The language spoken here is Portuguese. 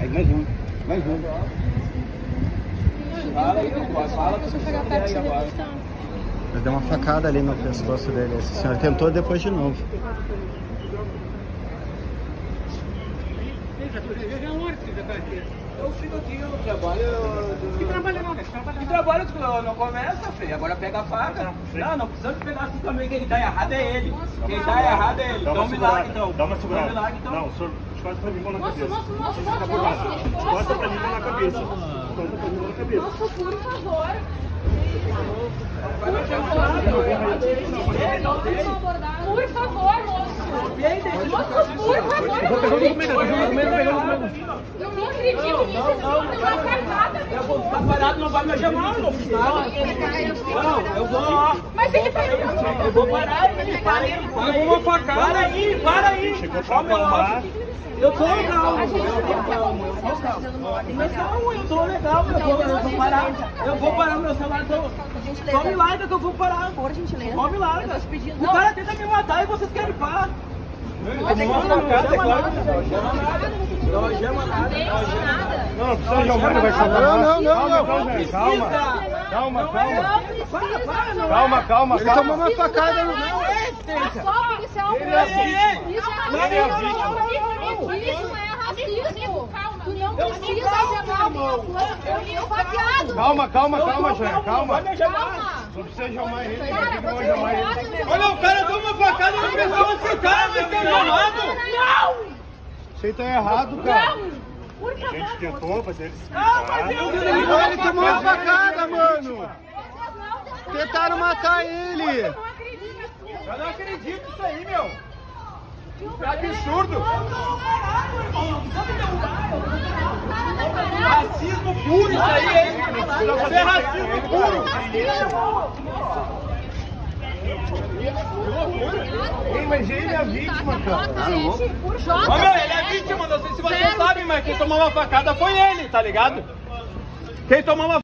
Aí mais um, mais um. Fala aí, fala que você pegar perto agora. Mas deu uma facada ali no pescoço dele. Esse senhor tentou depois de novo. Eu fico aqui, eu trabalho. Que trabalha não, né? Que trabalho que não começa, feio. Agora pega a faca. Não, não precisa de pegar assim também. Quem tá errado é ele. Quem tá errado é ele. Dá Dá uma um milagre segurada, então. dá uma Dá um segurada. milagre então. Não, o senhor encosta pra mim mão na cabeça. moço, por baixo. moço, Encosta pra mim mão na cabeça. Pra mim mão na cabeça. Moço, por favor. Por favor, moço. Moço, por favor. Eu não acredito nisso. Uma facada. Eu vou ficar parado, não vai me chamar, não. Não, eu vou. Mas ele tá Eu vou parar aí, para aí. Eu vou uma facada. Para aí, para aí. Chegou pra acalmar. Eu tô legal, eu tô calmo, eu tô calmo. Eu tô legal, eu vou, eu vou parar. Eu vou parar meu celular. Só, só me larga que eu vou parar. Por gentileza. Só me larga. Tô. O Não. cara tenta me matar e vocês querem parar. Tomou uma facada, é claro. Não algema nada. Não algema nada. Não, não precisa de almar, vai chamar. Não, não, não, não. Calma, calma. Calma, Não é calma. ele. Para, para, não é. Calma, calma, Ele tomou calma. uma facada no. Não é É só policial Ele é. Isso é Ele é a racismo. Isso é racismo. Tu não precisa calma, algemar. Calma, calma, Vai calma. algemar. Não precisa ele, não não pode... Olha, o cara uma facada na pessoa, esse cara vai ser algemado. Não! Você tá errado, cara. Não! Por A gente tentou fazer ele se Ah, mas eu Ele tomou uma facada, mano. Tentaram matar ele. Eu não acredito. Eu não acredito nisso aí, meu. É absurdo. Racismo puro isso aí, hein? Isso é racismo puro. Ei, mas ele é a vítima, cara. Gente, por Ô, Jota. meu, ele é vítima, não sei se vocês sabem, mas quem tomou uma facada foi ele, tá ligado? Quem tomou uma